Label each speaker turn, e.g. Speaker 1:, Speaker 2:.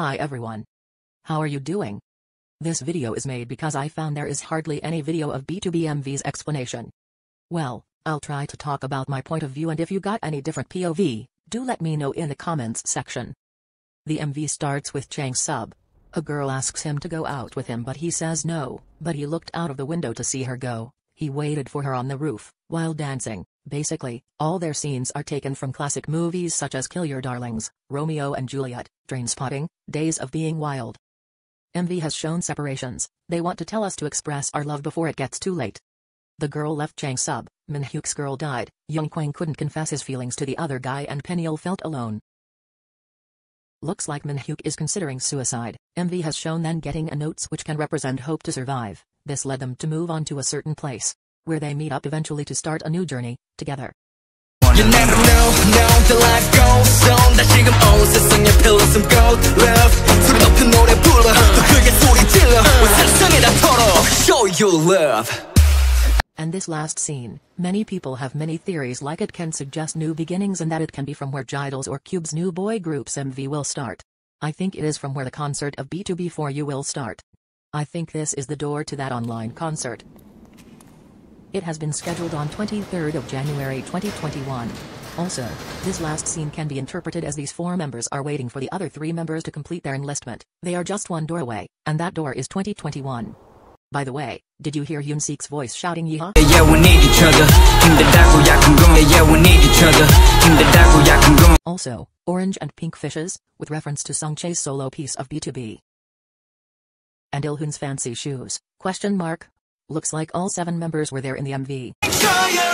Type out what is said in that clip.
Speaker 1: Hi everyone. How are you doing? This video is made because I found there is hardly any video of BTOB MV's explanation. Well, I'll try to talk about my point of view and if you got any different POV, do let me know in the comments section. The MV starts with Chang Sub. A girl asks him to go out with him but he says no, but he looked out of the window to see her go. He waited for her on the roof, while dancing. Basically, all their scenes are taken from classic movies such as Kill Your Darlings, Romeo and Juliet, Trainspotting, Days of Being Wild. MV has shown separations, they want to tell us to express our love before it gets too late. The girl left Chang Sub, Minhyuk's girl died, Eun Kwang couldn't confess his feelings to the other guy and Peniel felt alone. Looks like Minhyuk is considering suicide, MV has shown them getting a notes which can represent hope to survive, this led them to move on to a certain place where they meet up eventually to start a new journey together. You never know, know the life goes on 지금 온 세상에 pillow some gold. Love 소리 높은 노래 불러 더 크게 소리 질러 온 세상에 다 털어 show you love. And this last scene, many people have many theories like it can suggest new beginnings and that it can be from where Jidals or Cube's new boy group's MV will start. I think it is from where the concert of BTOB 4U will start. I think this is the door to that online concert, it has been scheduled on 23rd of January 2021. Also, this last scene can be interpreted as these four members are waiting for the other three members to complete their enlistment. They are just one door away, and that door is 2021. By the way, did you hear Hyun Sik's voice shouting yeehaw? Yeah, we need each other. Yeah, we need each other. Also, Orange and Pink Fishes, with reference to Sung Jae's solo piece of BTOB. And Ilhoon's fancy shoes, question mark, Looks like all seven members were there in the MV.